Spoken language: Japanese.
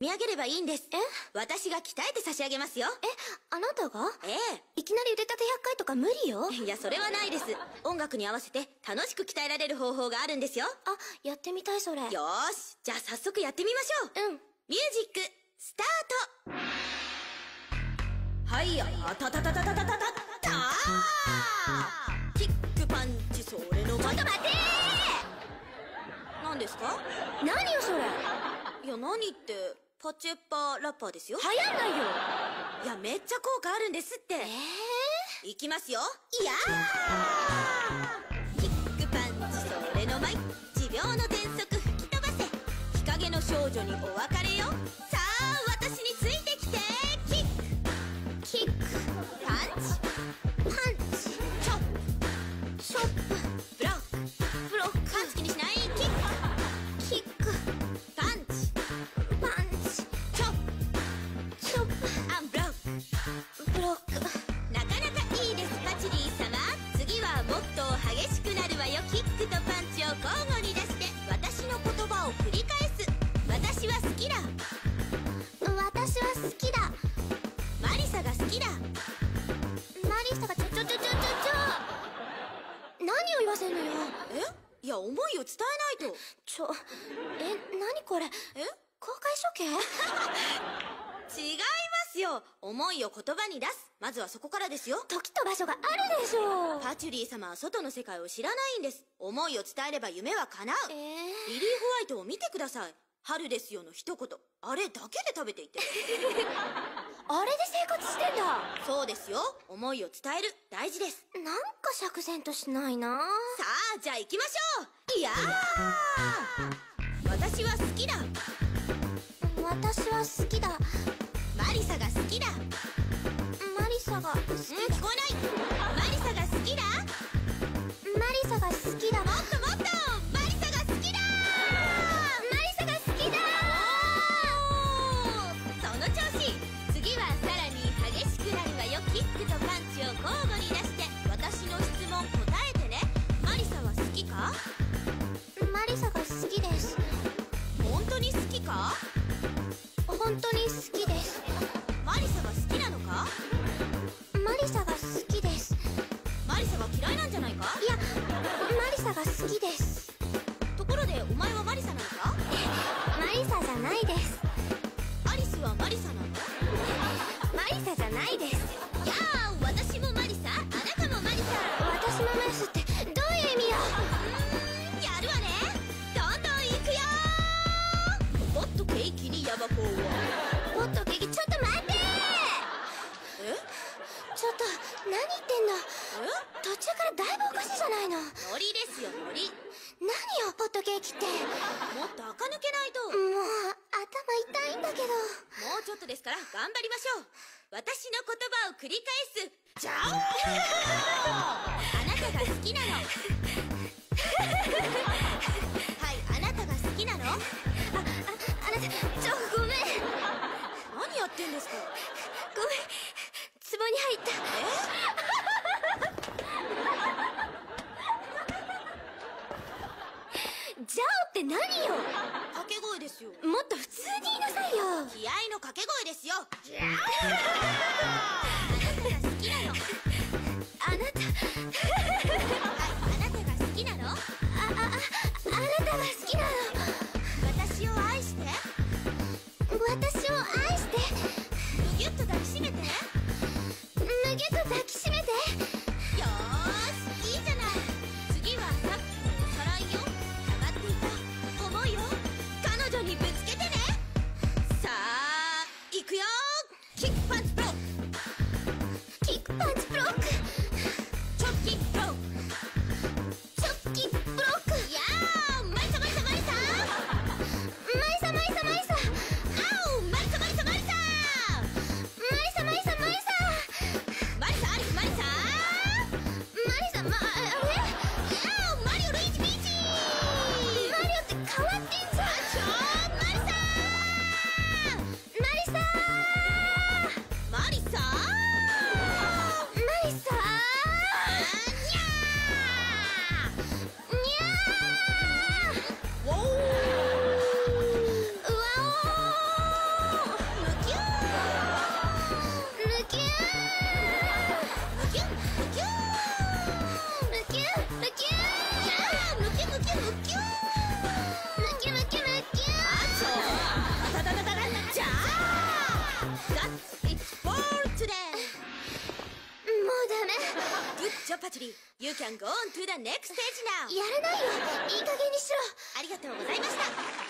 見上げればいいんです。え？私が鍛えて差し上げますよ。え、あなたが？えいきなり腕立て100回とか無理よ。え。いや、それはないです。音楽に合わせて楽しく鍛えられる方法があるんですよ。あ、やってみたいそれ。よーし。じゃあ早速やってみましょう。うん。ミュージック、スタートはいや、たたたたたたたたたキックパンチ、それのまちょっと待って何ですかー何よそれいや、何って、パチェッパーラッパーですよ。流行んないよいや、めっちゃ効果あるんですって。えいきますよ。いやーキックパンチ、それの舞。持病の転足吹き飛ばせ。日陰の少女にお別れせんのよ。え？いや思いを伝えないと。ちょ、え、何これ？え？公開処刑？違いますよ。思いを言葉に出す。まずはそこからですよ。時と場所があるでしょう。パチュリー様は外の世界を知らないんです。思いを伝えれば夢は叶う。えリリー・ホー、ワイトを見てください春ですよの一言。あれだけで食べていて。あれで生活してんだ。そうですよ。思いを伝える。大事です。なんか釈然としないな。さあ、じゃあ行きましょう。いやー。私は好きだ。私は好きだ。マリサが好きだーキにヤバコはもっとケーキちょっと待って。え？ちょっと何言ってんの？え途中からだいぶおかしいじゃないのノリですよノリ何よホットケーキって。もっと垢抜けないと。もう頭痛いんだけど。もうちょっとですから頑張りましょう。私の言葉を繰り返す。じゃお あなたが好きなのってんですか？ごめん壺に入った。じゃおって何よ？掛け声ですよ。もっと普通に言いなさいよ。気合の掛け声ですよ。あなた。が好きなのあなたはいあなたが好きなの？ああああなたが好き啊诶啊グッジョパチリ You can go on to the next やらないよ。いい加減にしろ。ありがとうございました。